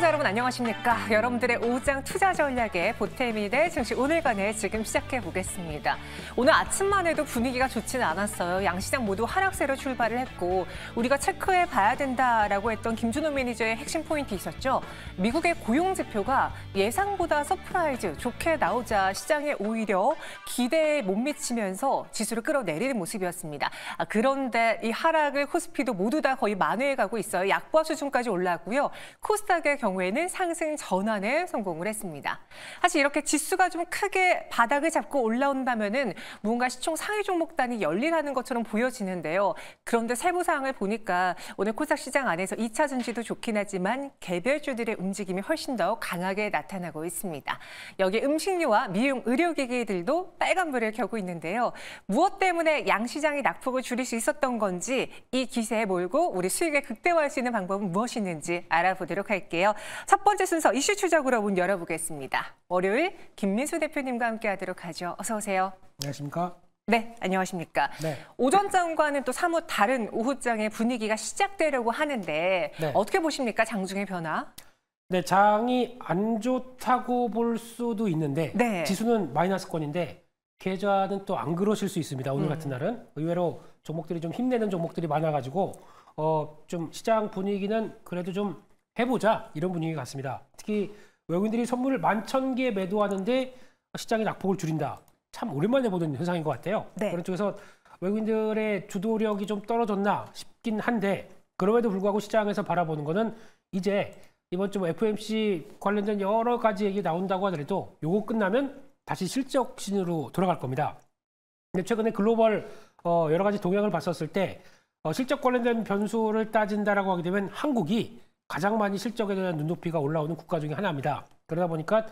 시청자 여러분 안녕하십니까? 여러분들의 오후장 투자 전략에 보탬이 될 증시 오늘간에 지금 시작해 보겠습니다. 오늘 아침만 해도 분위기가 좋지는 않았어요. 양시장 모두 하락세로 출발을 했고 우리가 체크해 봐야 된다라고 했던 김준호 매니저의 핵심 포인트 있었죠. 미국의 고용 지표가 예상보다 surprise 좋게 나오자 시장에 오히려 기대에 못 미치면서 지수를 끌어내리는 모습이었습니다. 아, 그런데 이 하락을 코스피도 모두 다 거의 만회해 가고 있어요. 약보합 수준까지 올랐고요. 코스닥의 경 우에는 상승 전환에 성공을 했습니다. 사실 이렇게 지수가 좀 크게 바닥을 잡고 올라온다면은 무언가 시총 상위 종목단이 열리라는 것처럼 보여지는데요. 그런데 세부 사항을 보니까 오늘 코스닥 시장 안에서 2차 전지도 좋긴 하지만 개별주들의 움직임이 훨씬 더 강하게 나타나고 있습니다. 여기 음식료와 미용 의료기기들도 빨간불을 켜고 있는데요. 무엇 때문에 양시장이 낙폭을 줄일 수 있었던 건지 이 기세에 몰고 우리 수익을 극대화할 수 있는 방법은 무엇이 있는지 알아보도록 할게요. 첫 번째 순서 이슈 추적으로 문 열어보겠습니다. 월요일 김민수 대표님과 함께하도록 하죠. 어서 오세요. 안녕하십니까? 네, 안녕하십니까. 네. 오전 장과는 또 사뭇 다른 오후 장의 분위기가 시작되려고 하는데 네. 어떻게 보십니까? 장중의 변화? 네, 장이 안 좋다고 볼 수도 있는데 네. 지수는 마이너스권인데 계좌는 또 안 그러실 수 있습니다. 오늘 음. 같은 날은 의외로 종목들이 좀 힘내는 종목들이 많아가지고 어, 좀 시장 분위기는 그래도 좀 해보자 이런 분위기 같습니다. 특히 외국인들이 선물을 만천 개 매도하는데 시장의 낙폭을 줄인다. 참 오랜만에 보는 현상인 것 같아요. 네. 그런 쪽에서 외국인들의 주도력이 좀 떨어졌나 싶긴 한데 그럼에도 불구하고 시장에서 바라보는 거는 이제 이번 주 FMC 관련된 여러 가지 얘기 나온다고 하더라도 요거 끝나면 다시 실적 신으로 돌아갈 겁니다. 근데 최근에 글로벌 어, 여러 가지 동향을 봤었을 때 어, 실적 관련된 변수를 따진다라고 하게 되면 한국이 가장 많이 실적에 대한 눈높이가 올라오는 국가 중에 하나입니다. 그러다 보니까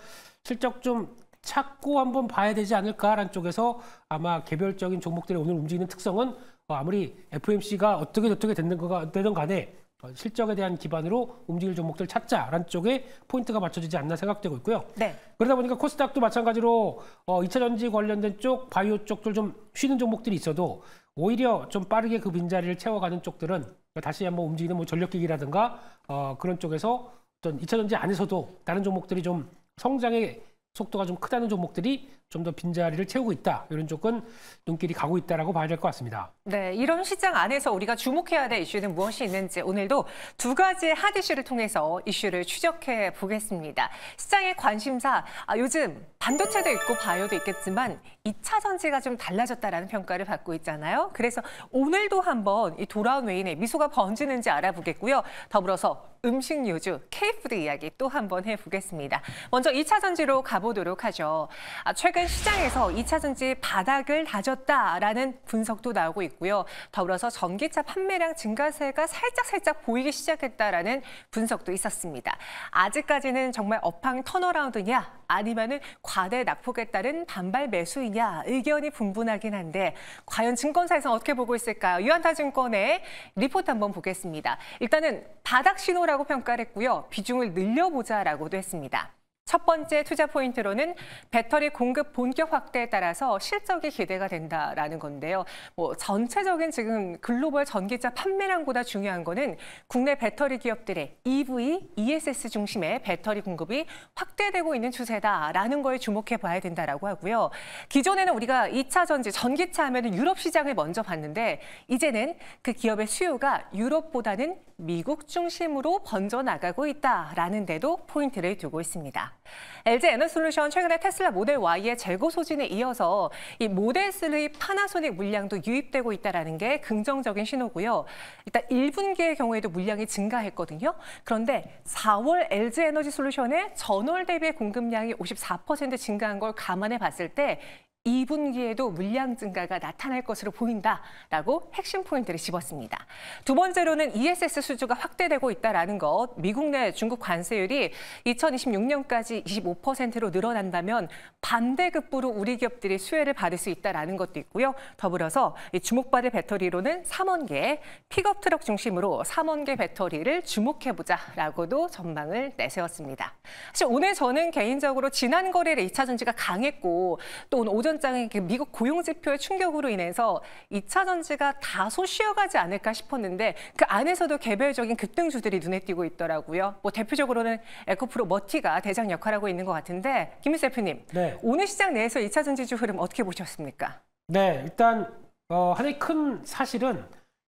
실적 좀 찾고 한번 봐야 되지 않을까라는 쪽에서 아마 개별적인 종목들의 오늘 움직이는 특성은 어, 아무리 FMC가 어떻게 어떻게 됐는 거가 되든 간에 어, 실적에 대한 기반으로 움직일 종목들 찾자라는 쪽에 포인트가 맞춰지지 않나 생각되고 있고요. 네. 그러다 보니까 코스닥도 마찬가지로 어, 2차 전지 관련된 쪽, 바이오 쪽들 좀 쉬는 종목들이 있어도 오히려 좀 빠르게 그 빈자리를 채워가는 쪽들은 다시 한번 움직이는 뭐 전력기기라든가 어, 그런 쪽에서 어떤 2차 전지 안에서도 다른 종목들이 좀 성장의 속도가 좀 크다는 종목들이 좀 더 빈자리를 채우고 있다. 이런 쪽은 눈길이 가고 있다라고 봐야 될 것 같습니다. 네, 이런 시장 안에서 우리가 주목해야 될 이슈는 무엇이 있는지 오늘도 두 가지의 핫 이슈를 통해서 이슈를 추적해 보겠습니다. 시장의 관심사, 아, 요즘 반도체도 있고 바이오도 있겠지만 2차 전지가 좀 달라졌다라는 평가를 받고 있잖아요. 그래서 오늘도 한번 이 돌아온 외인의 미소가 번지는지 알아보겠고요. 더불어서 음식료주, K푸드 이야기 또 한번 해보겠습니다. 먼저 2차 전지로 가보도록 하죠. 아, 최근 시장에서 2차 전지 바닥을 다졌다라는 분석도 나오고 있고요. 더불어서 전기차 판매량 증가세가 살짝 살짝 보이기 시작했다라는 분석도 있었습니다. 아직까지는 정말 업황 turnaround냐 아니면은 과대 낙폭에 따른 반발 매수이냐 의견이 분분하긴 한데 과연 증권사에서 어떻게 보고 있을까요? 유안타증권의 리포트 한번 보겠습니다. 일단은 바닥 신호라고 평가를 했고요. 비중을 늘려보자라고도 했습니다. 첫 번째 투자 포인트로는 배터리 공급 본격 확대에 따라서 실적이 기대가 된다라는 건데요. 뭐 전체적인 지금 글로벌 전기차 판매량보다 중요한 거는 국내 배터리 기업들의 EV, ESS 중심의 배터리 공급이 확대되고 있는 추세다라는 거에 주목해 봐야 된다라고 하고요. 기존에는 우리가 2차 전지 전기차 하면 유럽 시장을 먼저 봤는데 이제는 그 기업의 수요가 유럽보다는 미국 중심으로 번져 나가고 있다라는 데도 포인트를 두고 있습니다. LG 에너솔루션 최근에 테슬라 모델 Y의 재고 소진에 이어서 이 모델 3 파나소닉 물량도 유입되고 있다는 게 긍정적인 신호고요. 일단 1분기의 경우에도 물량이 증가했거든요. 그런데 4월 LG 에너지 솔루션의 전월 대비 공급량이 54% 증가한 걸 감안해 봤을 때 2분기에도 물량 증가가 나타날 것으로 보인다라고 핵심 포인트를 집었습니다. 두 번째로는 ESS 수주가 확대되고 있다라는 것. 미국 내 중국 관세율이 2026년까지 25%로 늘어난다면 반대급부로 우리 기업들이 수혜를 받을 수 있다라는 것도 있고요. 더불어서 주목받을 배터리로는 3원계 픽업 트럭 중심으로 3원계 배터리를 주목해보자라고도 전망을 내세웠습니다. 사실 오늘 저는 개인적으로 지난 거래일 2차 전지가 강했고 또 오늘 오전 그 미국 고용 지표의 충격으로 인해서 2차 전지가 다소 쉬어가지 않을까 싶었는데 그 안에서도 개별적인 급등주들이 눈에 띄고 있더라고요. 뭐 대표적으로는 에코프로 머티가 대장 역할하고 있는 것 같은데 김민수 대표님 네. 오늘 시장 내에서 2차 전지주 흐름 어떻게 보셨습니까? 네, 일단 어, 하나의 큰 사실은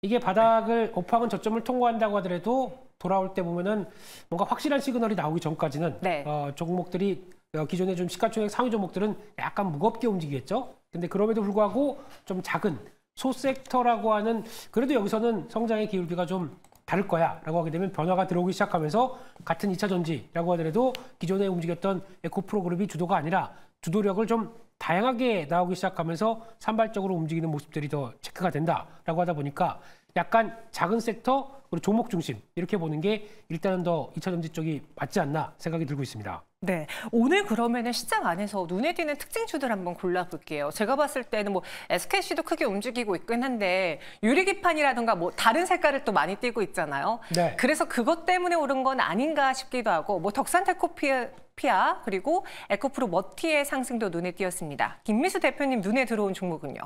이게 바닥을 오파근 저점을 통과한다고 하더라도 돌아올 때 보면은 뭔가 확실한 시그널이 나오기 전까지는 네. 어, 종목들이 어, 기존의 좀 시가총액 상위 종목들은 약간 무겁게 움직이겠죠. 근데 그럼에도 불구하고 좀 작은 소섹터라고 하는 그래도 여기서는 성장의 기울기가 좀 다를 거야 라고 하게 되면 변화가 들어오기 시작하면서 같은 2차 전지라고 하더라도 기존에 움직였던 에코프로 그룹이 주도가 아니라 주도력을 좀 다양하게 나오기 시작하면서 산발적으로 움직이는 모습들이 더 체크가 된다라고 하다 보니까 약간 작은 섹터 그리고 종목 중심 이렇게 보는 게 일단은 더 2차 전지 쪽이 맞지 않나 생각이 들고 있습니다. 네, 오늘 그러면 은 시장 안에서 눈에 띄는 특징주들 한번 골라볼게요. 제가 봤을 때는 뭐 SKC도 크게 움직이고 있긴 한데 유리기판이라든가 뭐 다른 색깔을 또 많이 띄고 있잖아요. 네. 그래서 그것 때문에 오른 건 아닌가 싶기도 하고 뭐 덕산테코피아 피아 그리고 에코프로 머티의 상승도 눈에 띄었습니다. 김민수 대표님 눈에 들어온 종목은요?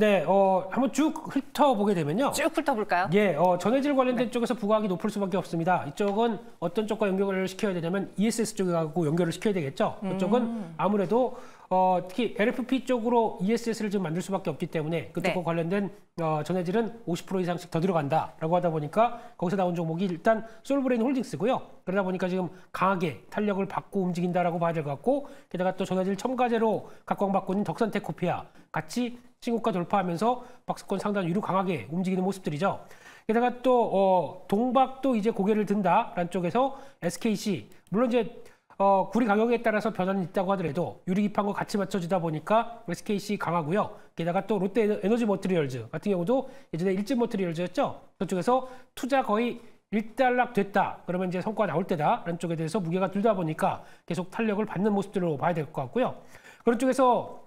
네, 어, 한번 쭉 훑어보게 되면요. 쭉 훑어볼까요? 예, 어, 전해질 관련된 쪽에서 부각이 높을 수밖에 없습니다. 이쪽은 어떤 쪽과 연결을 시켜야 되냐면 ESS 쪽하고 연결을 시켜야 되겠죠. 그쪽은 아무래도 어, 특히 LFP 쪽으로 ESS를 지금 만들 수밖에 없기 때문에 그쪽과 네. 관련된 어, 전해질은 50% 이상씩 더 들어간다라고 하다 보니까 거기서 나온 종목이 일단 솔브레인 홀딩스고요. 그러다 보니까 지금 강하게 탄력을 받고 움직인다라고 봐야 될 것 같고 게다가 또 전해질 첨가제로 각광받고 있는 덕산테코피아 같이 신고가 돌파하면서 박스권 상단 위로 강하게 움직이는 모습들이죠. 게다가 또 어, 동박도 이제 고개를 든다라는 쪽에서 SKC 물론 이제 어, 구리 가격에 따라서 변화는 있다고 하더라도 유리 기판과 같이 맞춰지다 보니까 SKC 강하고요. 게다가 또 롯데 에너- 에너지 머트리얼즈 같은 경우도 예전에 일진 머트리얼즈였죠. 그쪽에서 투자 거의 일단락 됐다. 그러면 이제 성과 나올 때다 라는 쪽에 대해서 무게가 들다 보니까 계속 탄력을 받는 모습들로 봐야 될 것 같고요. 그런 쪽에서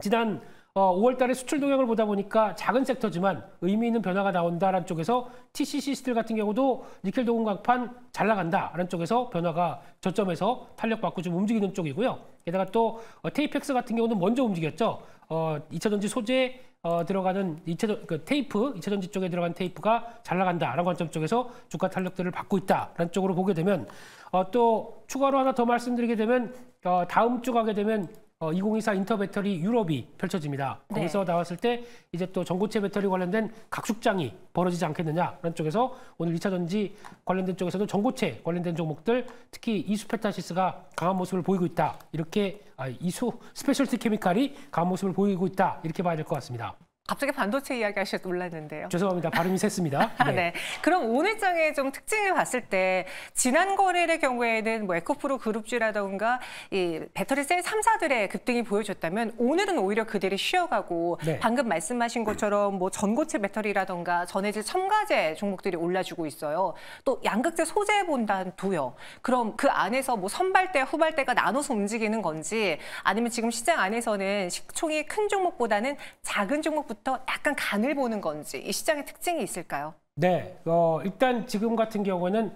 지난 어, 5월 달에 수출 동향을 보다 보니까 작은 섹터지만 의미 있는 변화가 나온다라는 쪽에서 TCC 스틸 같은 경우도 니켈 도금 강판 잘 나간다라는 쪽에서 변화가 저점에서 탄력받고 좀 움직이는 쪽이고요. 게다가 또 어, 테이펙스 같은 경우는 먼저 움직였죠. 어, 2차 전지 소재 어, 들어가는 2차 전, 그 테이프, 2차 전지 쪽에 들어간 테이프가 잘 나간다라는 관점 쪽에서 주가 탄력들을 받고 있다라는 쪽으로 보게 되면 어, 또 추가로 하나 더 말씀드리게 되면 어, 다음 주 가게 되면 어, 2024 인터 배터리 유럽이 펼쳐집니다. 네. 거기서 나왔을 때 이제 또 전고체 배터리 관련된 각축장이 벌어지지 않겠느냐라는 쪽에서 오늘 2차 전지 관련된 쪽에서도 전고체 관련된 종목들 특히 이수페타시스가 강한 모습을 보이고 있다. 이렇게 아, 이수 스페셜티 케미칼이 강한 모습을 보이고 있다. 이렇게 봐야 될 것 같습니다. 갑자기 반도체 이야기 하셔서 놀랐는데요. 죄송합니다. 발음이 셌습니다. 아, 네. 그럼 오늘 장의 좀 특징을 봤을 때 지난 거래일의 경우에는 뭐 에코프로 그룹주라던가 이 배터리 셀 3사들의 급등이 보여줬다면 오늘은 오히려 그들이 쉬어가고 네. 방금 말씀하신 것처럼 뭐 전고체 배터리라던가 전해질 첨가제 종목들이 올라주고 있어요. 또 양극재 소재 본단도요. 그럼 그 안에서 뭐 선발대, 후발대가 나눠서 움직이는 건지 아니면 지금 시장 안에서는 시총이 큰 종목보다는 작은 종목부터 약간 간을 보는 건지 이 시장의 특징이 있을까요? 네, 어, 일단 지금 같은 경우에는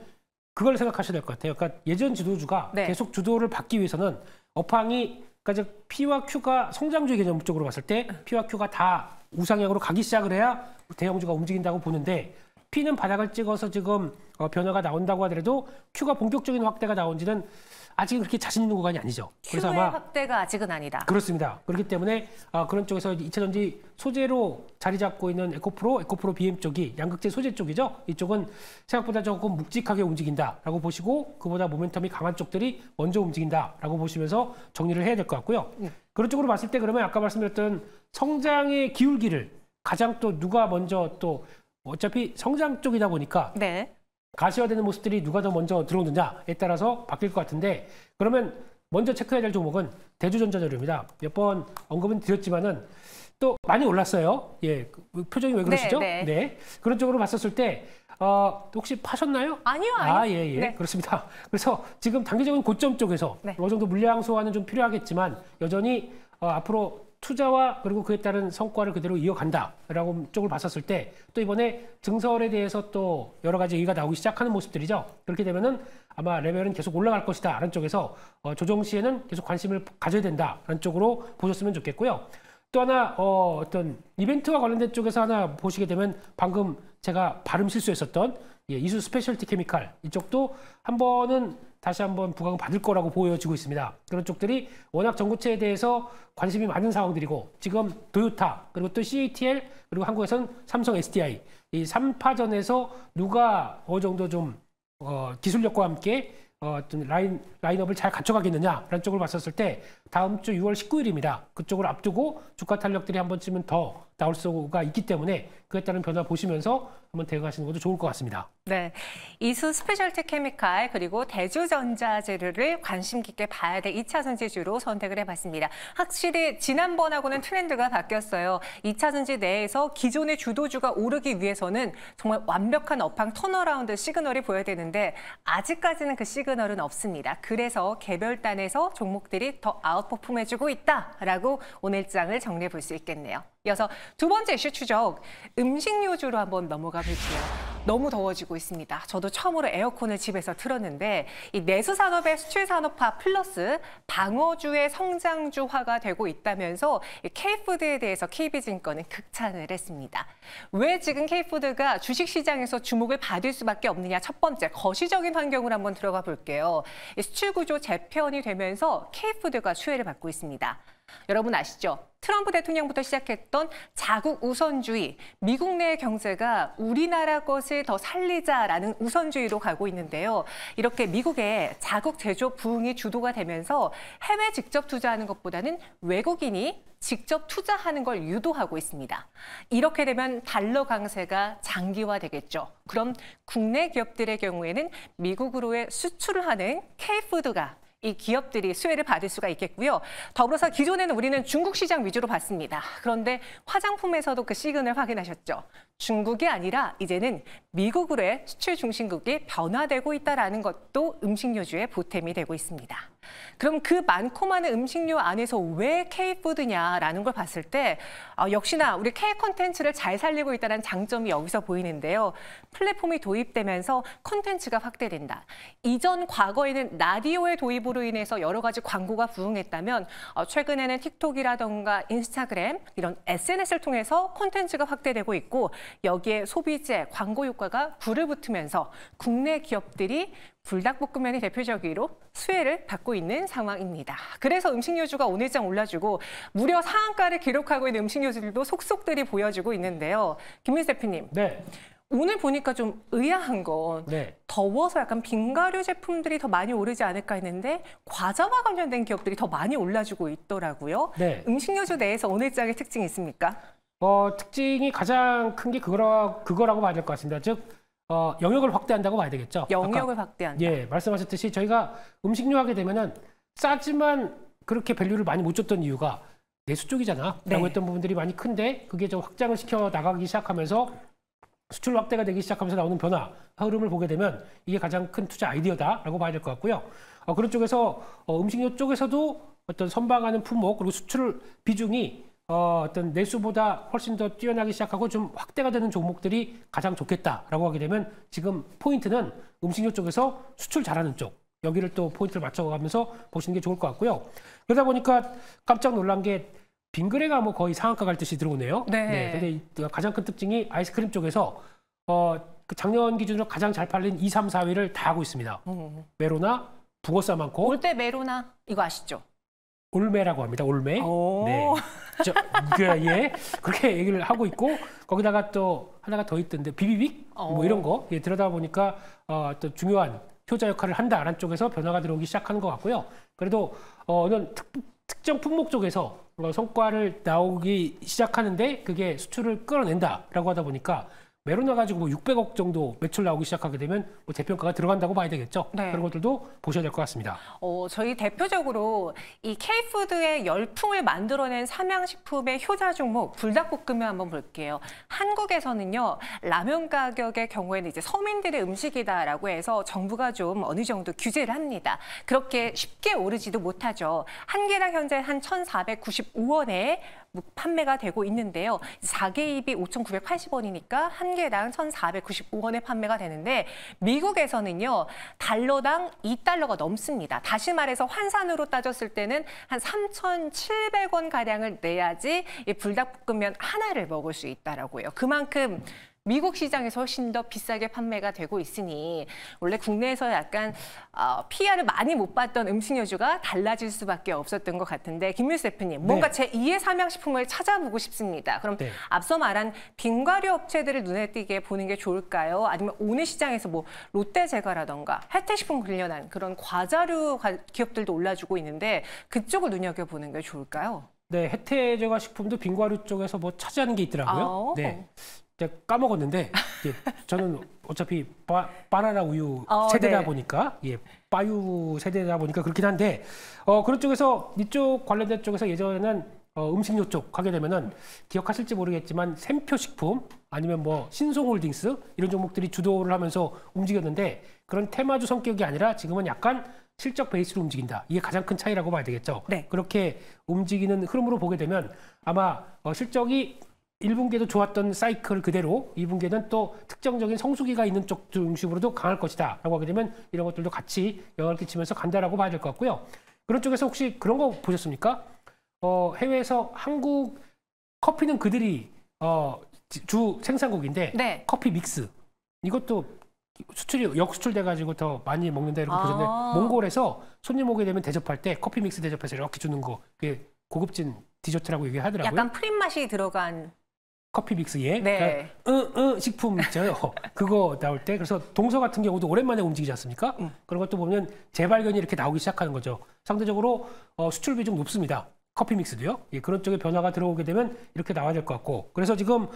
그걸 생각하셔야 될 것 같아요. 그러니까 예전 주도주가 네. 계속 주도를 받기 위해서는 업황이 그러니까 즉 P와 Q가 성장주의 개념 쪽으로 봤을 때 P와 Q가 다 우상향으로 가기 시작을 해야 대형주가 움직인다고 보는데 P는 바닥을 찍어서 지금 어, 변화가 나온다고 하더라도 Q가 본격적인 확대가 나온지는 아직은 그렇게 자신 있는 구간이 아니죠. 그래서 아마 확대가 아직은 아니다. 그렇습니다. 그렇기 때문에 아, 그런 쪽에서 이제 2차 전지 소재로 자리 잡고 있는 에코프로, 에코프로 BM 쪽이 양극재 소재 쪽이죠. 이쪽은 생각보다 조금 묵직하게 움직인다라고 보시고 그보다 모멘텀이 강한 쪽들이 먼저 움직인다라고 보시면서 정리를 해야 될 것 같고요. 그런 쪽으로 봤을 때 그러면 아까 말씀드렸던 성장의 기울기를 가장 또 누가 먼저 또 어차피 성장 쪽이다 보니까 네. 가시화되는 모습들이 누가 더 먼저 들어오느냐에 따라서 바뀔 것 같은데 그러면 먼저 체크해야 될 종목은 대주전자재료입니다. 몇 번 언급은 드렸지만은 또 많이 올랐어요. 예, 그 표정이 왜 그러시죠? 네. 그런 쪽으로 봤었을 때 어, 혹시 파셨나요? 아니요, 아니요. 아, 예, 예. 네. 그렇습니다. 그래서 지금 단기적인 고점 쪽에서 네. 어느 정도 물량 소화는 좀 필요하겠지만 여전히 어, 앞으로 투자와 그리고 그에 따른 성과를 그대로 이어간다라고 쪽을 봤었을 때 또 이번에 증설에 대해서 또 여러 가지 얘기가 나오기 시작하는 모습들이죠. 그렇게 되면은 아마 레벨은 계속 올라갈 것이다라는 쪽에서 어, 조정 시에는 계속 관심을 가져야 된다라는 쪽으로 보셨으면 좋겠고요. 또 하나 어, 어떤 이벤트와 관련된 쪽에서 하나 보시게 되면 방금 제가 발음 실수했었던 예, 이수 스페셜티 케미칼 이쪽도 한 번은 다시 한번 부각을 받을 거라고 보여지고 있습니다. 그런 쪽들이 워낙 전고체에 대해서 관심이 많은 상황들이고 지금 도요타 그리고 또 CATL 그리고 한국에서는 삼성 SDI 이 3파전에서 누가 어느 정도 좀 어, 기술력과 함께 어, 어떤 라인, 라인업을 잘 갖춰가겠느냐라는 쪽을 봤었을 때 다음 주 6월 19일입니다. 그쪽을 앞두고 주가 탄력들이 한 번쯤은 더 나올 수가 있기 때문에 그에 따른 변화 보시면서 한번 대응하시는 것도 좋을 것 같습니다. 네, 이수 스페셜티 케미칼 그리고 대주전자재료를 관심 깊게 봐야 될 2차 전지주로 선택을 해봤습니다. 확실히 지난번하고는 트렌드가 바뀌었어요. 2차 전지 내에서 기존의 주도주가 오르기 위해서는 정말 완벽한 업황 turnaround 시그널이 보여야 되는데 아직까지는 그 시그널은 없습니다. 그래서 개별단에서 종목들이 더 아웃퍼폼해주고 있다라고 오늘 장을 정리해 볼 수 있겠네요. 이어서 두 번째 이슈 추적, 음식료주로 한번 넘어가 볼게요. 너무 더워지고 있습니다. 저도 처음으로 에어컨을 집에서 틀었는데 이 내수 산업의 수출 산업화 플러스 방어주의 성장주화가 되고 있다면서 K푸드에 대해서 KB증권은 극찬을 했습니다. 왜 지금 K푸드가 주식시장에서 주목을 받을 수밖에 없느냐 첫 번째 거시적인 환경을 한번 들어가 볼게요. 수출 구조 재편이 되면서 K푸드가 수혜를 받고 있습니다. 여러분 아시죠? 트럼프 대통령부터 시작했던 자국 우선주의, 미국 내 경제가 우리나라 것을 더 살리자라는 우선주의로 가고 있는데요. 이렇게 미국의 자국 제조업 부흥이 주도가 되면서 해외 직접 투자하는 것보다는 외국인이 직접 투자하는 걸 유도하고 있습니다. 이렇게 되면 달러 강세가 장기화되겠죠. 그럼 국내 기업들의 경우에는 미국으로의 수출을 하는 K푸드가 이 기업들이 수혜를 받을 수가 있겠고요. 더불어서 기존에는 우리는 중국 시장 위주로 봤습니다. 그런데 화장품에서도 그 시그널 확인하셨죠. 중국이 아니라 이제는 미국으로의 수출 중심국이 변화되고 있다는 것도 음식료주의 보탬이 되고 있습니다. 그럼 그 많고 많은 음식료 안에서 왜 K푸드냐라는 걸 봤을 때 어, 역시나 우리 K 컨텐츠를 잘 살리고 있다는 장점이 여기서 보이는데요. 플랫폼이 도입되면서 컨텐츠가 확대된다. 이전 과거에는 라디오의 도입으로 인해서 여러 가지 광고가 부흥했다면 어, 최근에는 틱톡이라던가 인스타그램 이런 SNS를 통해서 콘텐츠가 확대되고 있고 여기에 소비재, 광고 효과가 불을 붙으면서 국내 기업들이 불닭볶음면이 대표적으로 수혜를 받고 있는 상황입니다. 그래서 음식료주가 오늘장 올라주고 무려 상한가를 기록하고 있는 음식료주들도 속속들이 보여주고 있는데요. 김민수 대표님. 네. 오늘 보니까 좀 의아한 건 네. 더워서 약간 빙가류 제품들이 더 많이 오르지 않을까 했는데 과자와 관련된 기업들이 더 많이 올라주고 있더라고요. 네. 음식료주 내에서 오늘장의 특징이 있습니까? 어, 특징이 가장 큰 게 그거라, 그거라고 봐야 될 것 같습니다. 즉, 어, 영역을 확대한다고 봐야 되겠죠. 영역을 아까, 확대한다. 예, 말씀하셨듯이 저희가 음식료 하게 되면은 싸지만 그렇게 밸류를 많이 못 줬던 이유가 내수 쪽이잖아. 라고 네. 했던 부분들이 많이 큰데 그게 좀 확장을 시켜 나가기 시작하면서 수출 확대가 되기 시작하면서 나오는 변화, 흐름을 보게 되면 이게 가장 큰 투자 아이디어다라고 봐야 될 것 같고요. 어, 그런 쪽에서 어, 음식료 쪽에서도 어떤 선방하는 품목 그리고 수출 비중이 어, 어떤 내수보다 훨씬 더 뛰어나기 시작하고 좀 확대가 되는 종목들이 가장 좋겠다라고 하게 되면 지금 포인트는 음식료 쪽에서 수출 잘하는 쪽 여기를 또 포인트를 맞춰가면서 보시는 게 좋을 것 같고요. 그러다 보니까 깜짝 놀란 게 빙그레가 뭐 거의 상한가 갈 듯이 들어오네요. 네. 근데 이 가장 큰 특징이 아이스크림 쪽에서 어, 그 작년 기준으로 가장 잘 팔린 2, 3, 4위를 다 하고 있습니다. 음. 메로나, 북어싸 많고 올 때 메로나 이거 아시죠? 올메라고 합니다. 올메. 오. 네. 저, 그, 예. 그렇게 얘기를 하고 있고 거기다가 또 하나가 더 있던데 비비빅 어. 뭐 이런 거 예, 들여다 보니까 어, 또 중요한 효자 역할을 한다라는 쪽에서 변화가 들어오기 시작하는 것 같고요. 그래도 어, 어느 특, 특정 품목 쪽에서 어, 성과를 나오기 시작하는데 그게 수출을 끌어낸다라고 하다 보니까 메로나 가지고 뭐 600억 정도 매출 나오기 시작하게 되면 뭐 재평가가 들어간다고 봐야 되겠죠. 네. 그런 것들도 보셔야 될 것 같습니다. 어, 저희 대표적으로 이 K푸드의 열풍을 만들어낸 삼양식품의 효자 종목 불닭볶음면 한번 볼게요. 한국에서는요 라면 가격의 경우에는 이제 서민들의 음식이다라고 해서 정부가 좀 어느 정도 규제를 합니다. 그렇게 쉽게 오르지도 못하죠. 한 개당 현재 한 1,495원에 판매가 되고 있는데요. 4개입이 5,980원이니까 한 개당 1,495원에 판매가 되는데 미국에서는요. 달러당 2달러가 넘습니다. 다시 말해서 환산으로 따졌을 때는 한 3,700원 가량을 내야지 이 불닭볶음면 하나를 먹을 수 있다라고요. 그만큼 미국 시장에서 훨씬 더 비싸게 판매가 되고 있으니 원래 국내에서 약간 어, PR을 많이 못 받던 음식료주가 달라질 수밖에 없었던 것 같은데 김밀수 대표님 뭔가 제 2의 삼양식품을 찾아보고 싶습니다. 그럼 네. 앞서 말한 빙과류 업체들을 눈에 띄게 보는 게 좋을까요? 아니면 오늘 시장에서 뭐 롯데제과라던가 혜태식품 관련한 그런 과자류 가- 기업들도 올라주고 있는데 그쪽을 눈여겨보는 게 좋을까요? 네, 혜태제과 식품도 빙과류 쪽에서 뭐 차지하는 게 있더라고요. 아오. 네. 제가 까먹었는데 예, 저는 어차피 바, 바나나 우유 어, 세대다 네. 보니까 예, 빠유 세대다 보니까 그렇긴 한데 어, 그런 쪽에서 이쪽 관련된 쪽에서 예전에는 어, 음식료 쪽 하게 되면은 기억하실지 모르겠지만 샘표 식품 아니면 뭐 신송홀딩스 이런 종목들이 주도를 하면서 움직였는데 그런 테마주 성격이 아니라 지금은 약간 실적 베이스로 움직인다. 이게 가장 큰 차이라고 봐야 되겠죠. 네. 그렇게 움직이는 흐름으로 보게 되면 아마 어, 실적이 1분기에도 좋았던 사이클 그대로 2분기에는 또 특정적인 성수기가 있는 쪽 중심으로도 강할 것이다 라고 하게 되면 이런 것들도 같이 영향을 끼치면서 간다라고 봐야 될 것 같고요. 그런 쪽에서 혹시 그런 거 보셨습니까? 어, 해외에서 한국 커피는 그들이 어, 지- 주 생산국인데 네. 커피 믹스 이것도 수출이 역수출돼 가지고 더 많이 먹는다 이렇게 아. 보셨는데 몽골에서 손님 오게 되면 대접할 때 커피 믹스 대접해서 이렇게 주는 거 그게 고급진 디저트라고 얘기하더라고요. 약간 프린 맛이 들어간 커피 믹스에 네. 그러니까 으, 으 식품 있죠. 그거 나올 때 그래서 동서 같은 경우도 오랜만에 움직이지 않습니까? 음. 그런 것도 보면 재발견이 이렇게 나오기 시작하는 거죠. 상대적으로 어, 수출 비중 높습니다. 커피 믹스도요. 예, 그런 쪽에 변화가 들어오게 되면 이렇게 나와야 될 것 같고 그래서 지금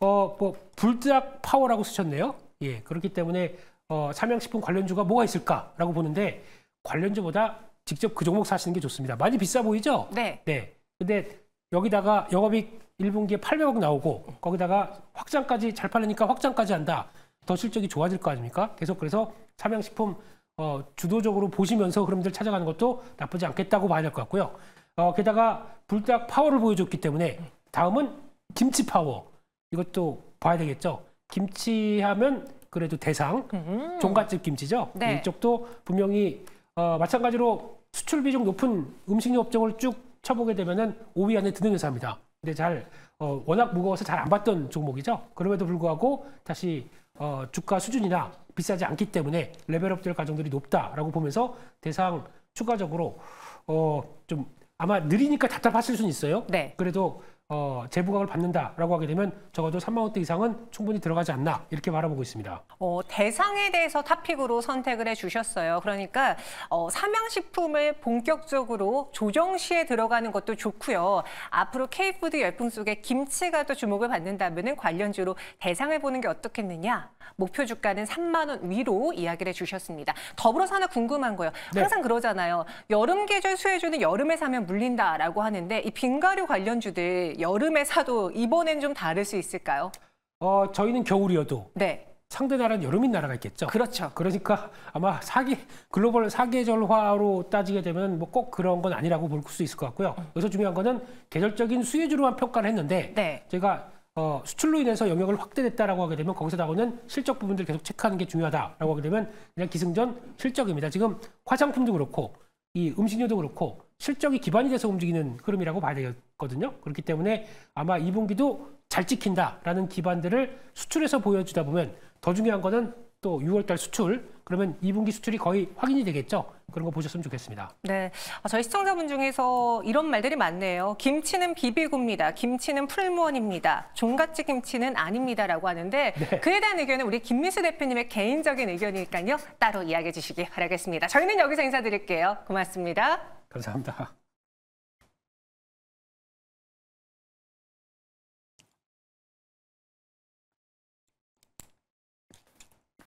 어, 뭐 불닭 파워라고 쓰셨네요. 예, 그렇기 때문에 어, 삼양식품 관련주가 뭐가 있을까라고 보는데 관련주보다 직접 그 종목 사시는 게 좋습니다. 많이 비싸 보이죠? 네. 네. 근데 여기다가 영업이익 1분기에 800억 나오고 거기다가 확장까지 잘 팔리니까 확장까지 한다. 더 실적이 좋아질 거 아닙니까? 계속 그래서 삼양식품 어, 주도적으로 보시면서 흐름들 찾아가는 것도 나쁘지 않겠다고 봐야 될 것 같고요. 어, 게다가 불닭 파워를 보여줬기 때문에 다음은 김치 파워. 이것도 봐야 되겠죠. 김치 하면 그래도 대상 음. 종갓집 김치죠. 네. 이쪽도 분명히 어, 마찬가지로 수출 비중 높은 음식료 업종을 쭉 쳐보게 되면은 5위 안에 드는 회사입니다. 근데 잘 어, 워낙 무거워서 잘 안 봤던 종목이죠. 그럼에도 불구하고 다시 어, 주가 수준이나 비싸지 않기 때문에 레벨업될 가정들이 높다라고 보면서 대상 추가적으로 어, 좀 아마 느리니까 답답하실 수는 있어요. 네. 그래도 어, 재부각을 받는다라고 하게 되면 적어도 3만 원대 이상은 충분히 들어가지 않나 이렇게 바라보고 있습니다. 어, 대상에 대해서 타픽으로 선택을 해주셨어요. 그러니까 어, 삼양식품을 본격적으로 조정 시에 들어가는 것도 좋고요. 앞으로 K푸드 열풍 속에 김치가 또 주목을 받는다면 관련주로 대상을 보는 게 어떻겠느냐. 목표 주가는 3만 원 위로 이야기를 해주셨습니다. 더불어서 하나 궁금한 거예요. 네. 항상 그러잖아요. 여름 계절 수혜주는 여름에 사면 물린다라고 하는데 이 빙가류 관련주들 여름에 사도 이번엔 좀 다를 수 있을까요? 어, 저희는 겨울이어도 네, 상대 나라는 여름인 나라가 있겠죠. 그렇죠. 그러니까 아마 사계 글로벌 사계절화로 따지게 되면 뭐 꼭 그런 건 아니라고 볼 수 있을 것 같고요. 여기서 중요한 거는 계절적인 수혜주로만 평가를 했는데 네. 제가 어, 수출로 인해서 영역을 확대됐다라고 하게 되면 거기서 나오는 실적 부분들 계속 체크하는 게 중요하다라고 하게 되면 그냥 기승전 실적입니다. 지금 화장품도 그렇고 이 음식료도 그렇고 실적이 기반이 돼서 움직이는 흐름이라고 봐야 되 거든요. 그렇기 때문에 아마 2분기도 잘 찍힌다라는 기반들을 수출에서 보여주다 보면 더 중요한 거는 또 6월달 수출 그러면 2분기 수출이 거의 확인이 되겠죠. 그런 거 보셨으면 좋겠습니다. 네, 어, 저희 시청자분 중에서 이런 말들이 많네요. 김치는 비비고입니다. 김치는 풀무원입니다. 종갓집 김치는 아닙니다라고 하는데 네. 그에 대한 의견은 우리 김미수 대표님의 개인적인 의견이니까요. 따로 이야기해 주시기 바라겠습니다. 저희는 여기서 인사드릴게요. 고맙습니다. 감사합니다.